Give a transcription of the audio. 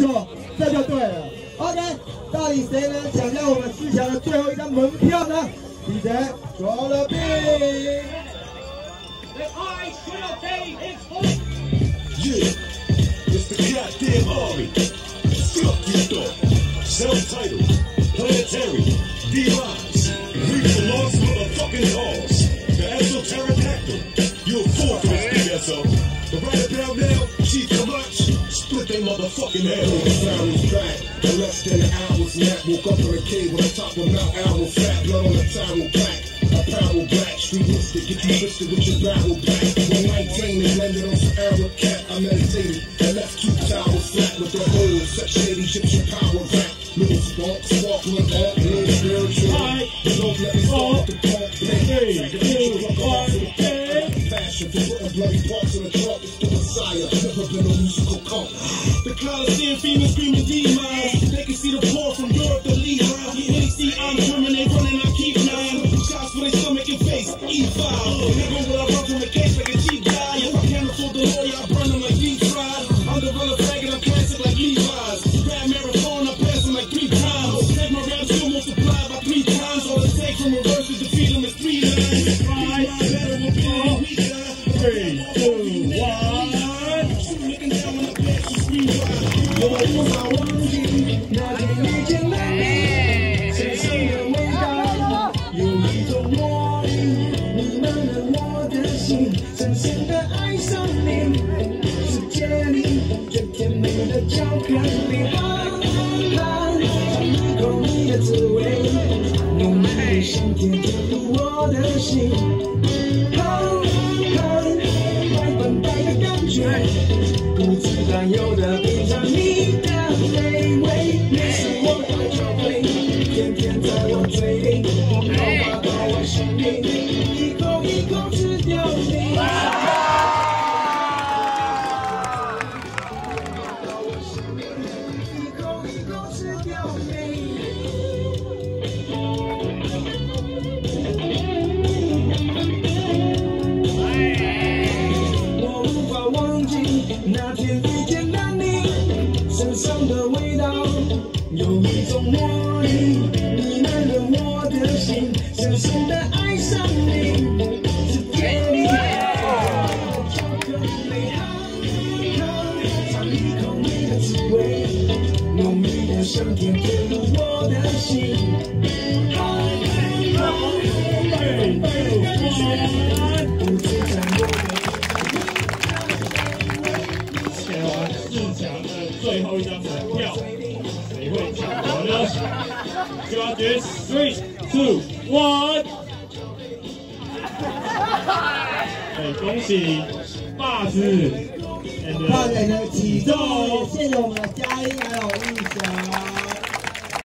错，这就对了。OK，到底谁能抢下我们四强的最后一张门票呢？DJ roll the beat。 Yeah, it's the goddamn army. Fuck you thought. Self-titled, planetary, D-Lines, reach the lost motherfucking cause. The esoterodactyl, you're fourth in this BSO. But right about now, Chief Kamach, split they motherfucking head The sound is back. In less than an hour's nap, woke up in a cave on the top of Mount Owl. Fat blood on the towel black. Apparel black, street mystic, get you twisted with your barrel back. 119 and landed on some arrow cat. I meditated and left two towers flat with their holes. Such shady Egyptian power back. Little spunk, sparkling up, little spiritual. But don't let me bloody parts in the trunk. The Messiah. Never been a musical cult. The Coliseum female screaming D-Mines. They can see the pour from Europe to Lehigh. They see I'm swimming, they running, I keep nine. Shots for their stomach and face, E5. Nigga, when I run from the case like a cheap guy. If I can't afford the lawyer, I burn them like deep fried. I'm the runner flag and I'm classic like Levi's. Grab marathon, I pass them like three times. Take my rap still multiply by three times. All it takes from reverse 我无法忘记那天遇见的，那些伤的回忆，有一种魔力弥漫了我的心，深深的爱上你，世界里最甜美的巧克力，还一口你的滋味，甜蜜像甜甜入我的心。不自然有的品尝你的美味，你是我的酒杯，甜甜在我嘴里，香的味道有一种魔力弥漫了我的心深深的爱上你的巧克力尝一口你的滋味浓郁的香甜甜入我的心好好最后一张门票，谁会抢夺呢？抓决 three two one，哎，恭喜霸子的起重，谢谢我们的嘉音还有。